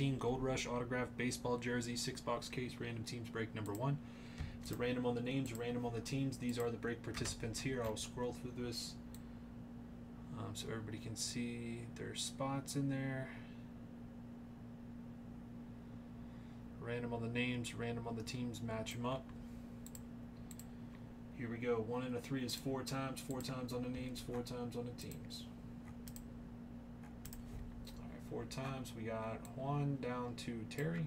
Team Gold Rush autograph baseball jersey, six box case, random teams break number one. It's a random on the names, random on the teams. These are the break participants here. I'll scroll through this um, so everybody can see their spots in there. Random on the names, random on the teams, match them up. Here we go. One and a three is four times, four times on the names, four times on the teams. Four times. We got Juan down to Terry.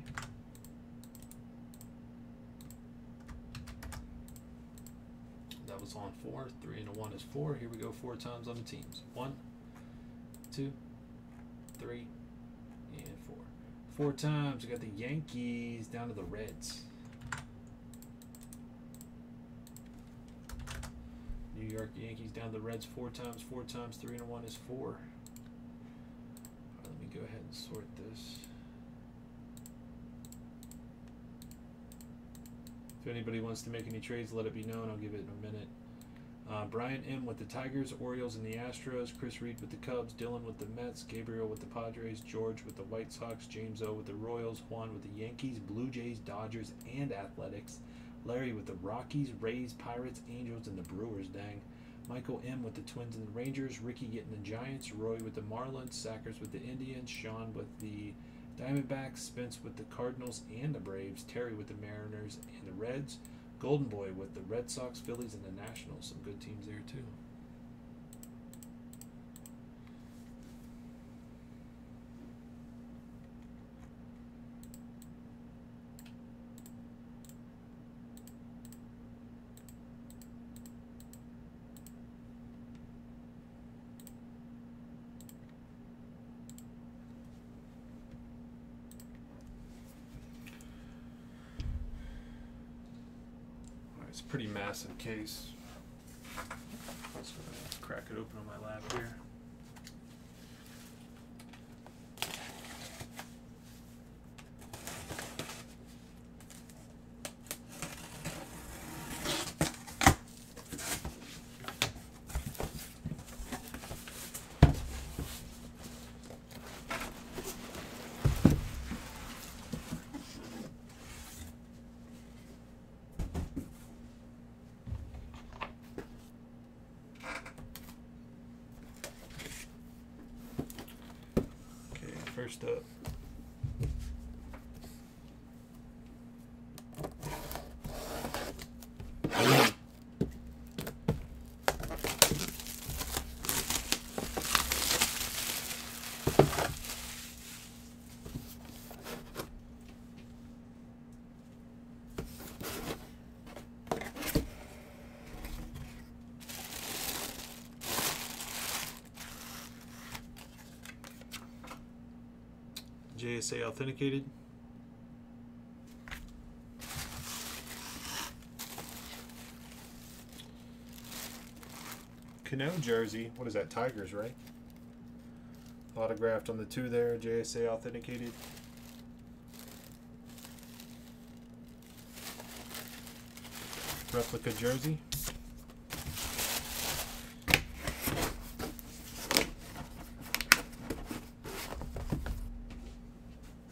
That was on four. Three and a one is four. Here we go. Four times on the teams. One, two, three, and four. Four times. We got the Yankees down to the Reds. New York Yankees down to the Reds four times. Four times. Three and a one is four. All right, let me go ahead and sort this. If anybody wants to make any trades, let it be known. I'll give it in a minute. Uh, Brian M with the Tigers, Orioles, and the Astros. Chris Reed with the Cubs. Dylan with the Mets. Gabriel with the Padres. George with the White Sox. James O with the Royals. Juan with the Yankees, Blue Jays, Dodgers, and Athletics. Larry with the Rockies, Rays, Pirates, Angels, and the Brewers. Dang. Michael M with the Twins and the Rangers. Ricky getting the Giants. Roy with the Marlins. Sackers with the Indians. Sean with the Diamondbacks, Spence with the Cardinals and the Braves, Terry with the Mariners and the Reds, Golden Boy with the Red Sox, Phillies, and the Nationals. Some good teams there too. Pretty massive case. Gonna crack it open on my lap here. First up. JSA authenticated. Cano jersey. What is that? Tigers, right? Autographed on the two there. JSA authenticated. Replica jersey.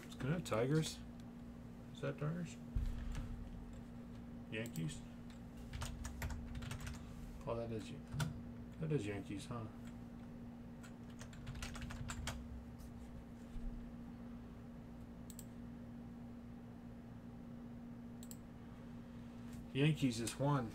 It's gonna have Tigers. Is that Tigers? Yankees. Oh, that is that is Yankees, huh? Yankees is one.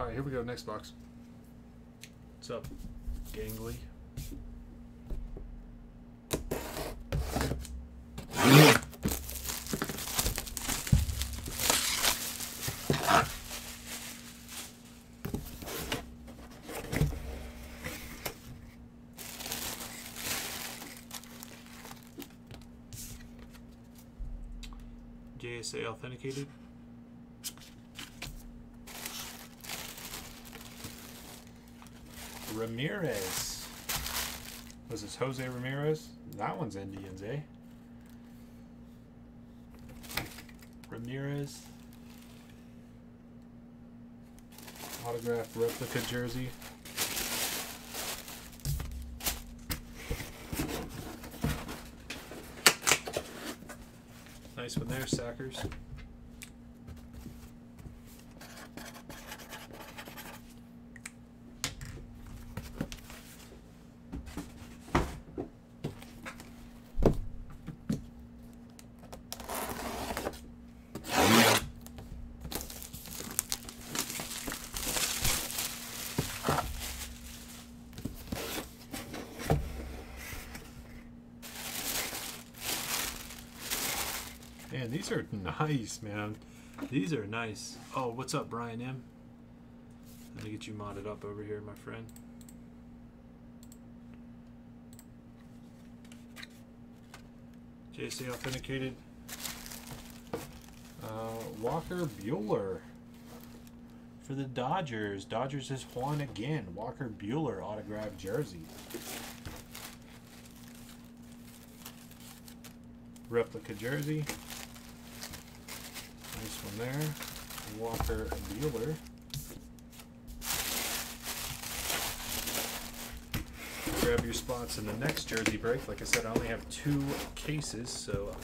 All right, here we go. Next box. What's up, Gangly? JSA authenticated. Ramirez. Was this Jose Ramirez? That one's Indians, eh? Ramirez. Autograph replica jersey. Nice one there, Sackers. These are nice, man. These are nice. Oh, what's up, Brian M? Let me get you modded up over here, my friend. JC authenticated. Uh, Walker Buehler for the Dodgers. Dodgers is Juan again. Walker Buehler autographed jersey. Replica jersey. Nice one there. Walker Buehler. Grab your spots in the next jersey break. Like I said, I only have two cases, so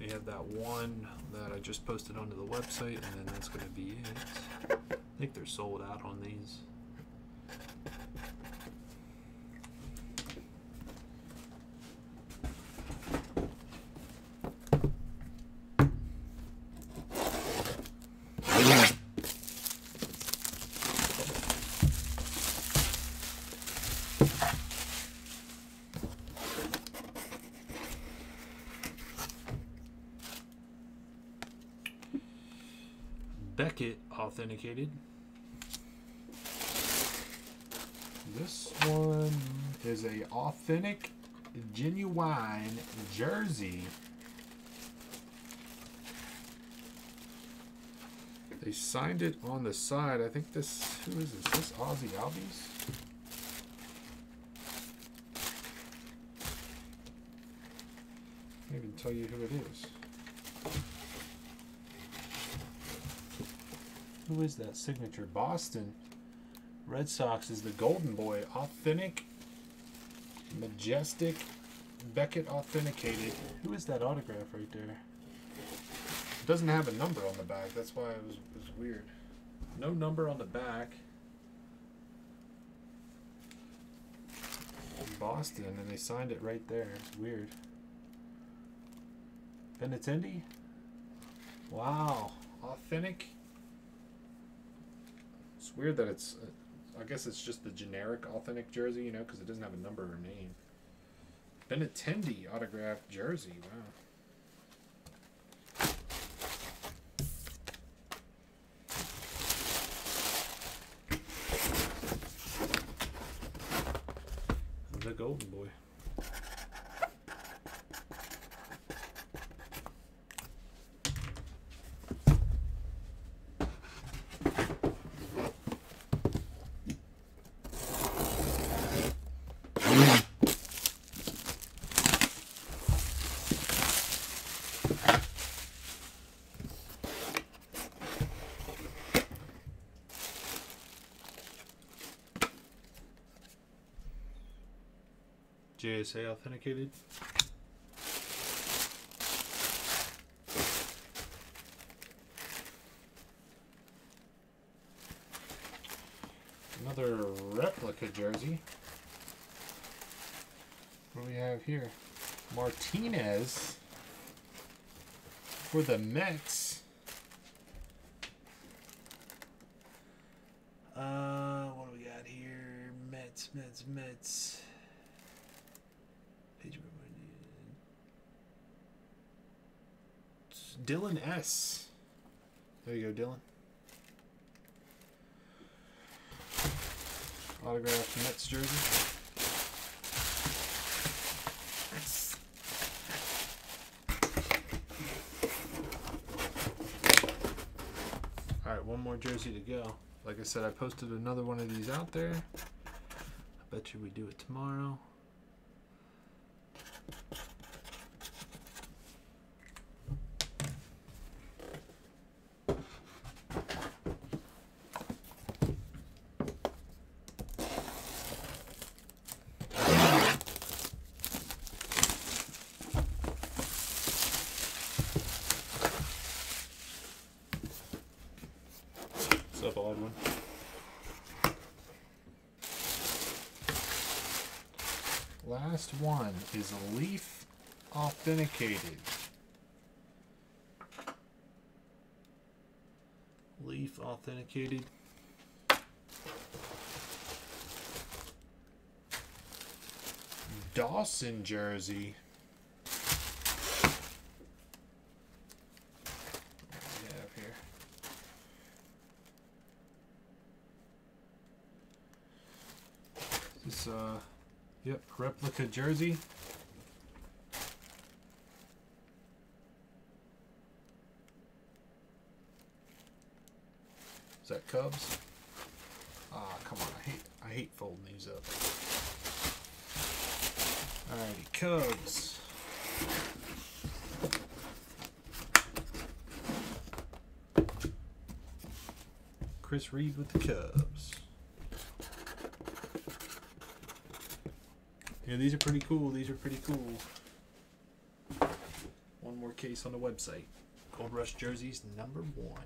we have that one that I just posted onto the website, and then that's going to be it. I think they're sold out on these. Beckett authenticated. This one is a authentic, genuine jersey. They signed it on the side. I think this, who is this? This Ozzie Albies? Tell you who it is. Who is that signature? Boston. Red Sox is the Golden Boy. Authentic, majestic, Beckett authenticated. Who is that autograph right there? It doesn't have a number on the back. That's why it was, it was weird. No number on the back. Boston, and they signed it right there. It's weird. Benintendi? Wow. Authentic. It's weird that it's. Uh, I guess it's just the generic authentic jersey, you know, because it doesn't have a number or name. Benintendi autographed jersey. Wow. The Golden Boy. JSA authenticated. Another replica jersey. What do we have here? Martinez for the Mets. Uh, what do we got here? Mets, Mets, Mets. Page Dylan S. There you go, Dylan. Autographed Mets jersey. All right, one more jersey to go. Like I said, I posted another one of these out there. I bet you we do it tomorrow. solid one. Last one is a Leaf Authenticated. Leaf Authenticated. Dawson jersey. What do we have here? Is this uh yep, replica jersey. Is that Cubs? Ah, come on, I hate I hate folding these up. Alrighty, Cubs. Chris Reed with the Cubs. Yeah, these are pretty cool. These are pretty cool. One more case on the website. Gold Rush jerseys number one.